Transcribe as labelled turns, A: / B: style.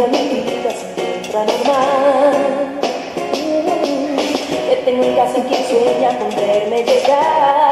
A: ya mi vida se encuentra normal. Que tengo un casa quien sueña con verme llegar.